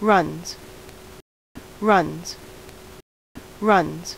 runs. Runs. Runs.